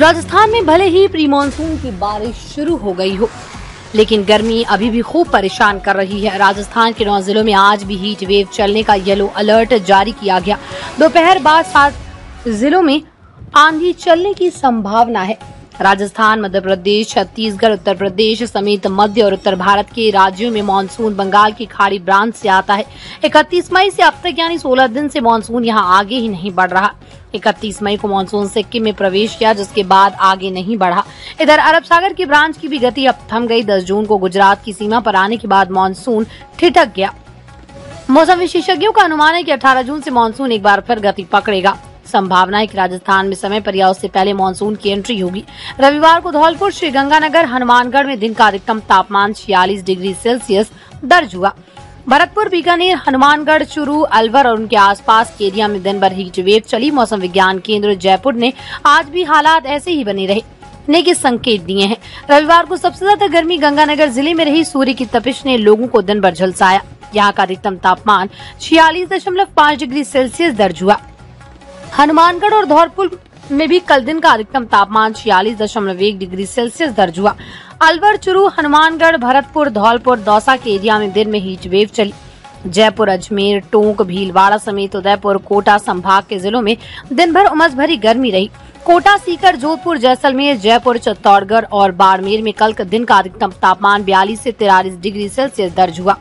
राजस्थान में भले ही pre monsoon की बारिश शुरू हो गई हो, लेकिन गर्मी अभी भी खूब परेशान कर रही है। राजस्थान के नौ जिलों में आज भी हीट वेव चलने का येलो अलर्ट जारी किया गया। दोपहर बाद सात जिलों में आंधी चलने की संभावना है। राजस्थान, मध्य प्रदेश, छत्तीसगढ़, उत्तर प्रदेश समेत मध्य और उत्तर भारत के राज्यों में मानसून बंगाल की खाड़ी ब्रांच से आता है। 31 मई से अब तक यानी 16 दिन से मानसून यहाँ आगे ही नहीं बढ़ रहा। 31 मई को मानसून सिक्किम में प्रवेश किया, जिसके बाद आगे नहीं बढ़ा। इधर अरब सागर की ब्रांच की भी गति अब थम गई। 10 जून को गुजरात की सीमा पर आने के बाद मानसून ठिठक गया। मौसम विशेषज्ञों का अनुमान है कि 18 जून से मानसून एक बार फिर गति पकड़ेगा। संभावना है कि राजस्थान में समय पर या उससे पहले मानसून की एंट्री होगी। रविवार को धौलपुर, श्रीगंगानगर, हनुमानगढ़ में दिन का अधिकतम तापमान छियालीस डिग्री सेल्सियस दर्ज हुआ। भरतपुर बीकानेर, हनुमानगढ़, चुरू, अलवर और उनके आसपास के एरिया में दिन भर हीट वेव चली। मौसम विज्ञान केंद्र जयपुर ने आज भी हालात ऐसे ही बने रहे, ने के संकेत दिए हैं। रविवार को सबसे ज़्यादा गर्मी गंगानगर ज़िले में रही। सूर्य की तपिश ने लोगों को दिन भर झलसाया। यहाँ का अधिकतम तापमान छियालीस दशमलव पाँच डिग्री सेल्सियस दर्ज हुआ। हनुमानगढ़ और धौलपुर में भी कल दिन का अधिकतम तापमान छियालीस दशमलव एक डिग्री सेल्सियस दर्ज हुआ। अलवर, चुरू, हनुमानगढ़, भरतपुर, धौलपुर, दौसा के एरिया में दिन में हीट वेव चली। जयपुर, अजमेर, टोंक, भीलवाड़ा समेत उदयपुर, कोटा, संभाग के जिलों में दिन भर उमस भरी गर्मी रही। कोटा, सीकर, जोधपुर, जैसलमेर, जयपुर, चित्तौड़गढ़ और बाड़मेर में कल दिन का अधिकतम तापमान बयालीस से तिरालीस डिग्री सेल्सियस दर्ज हुआ।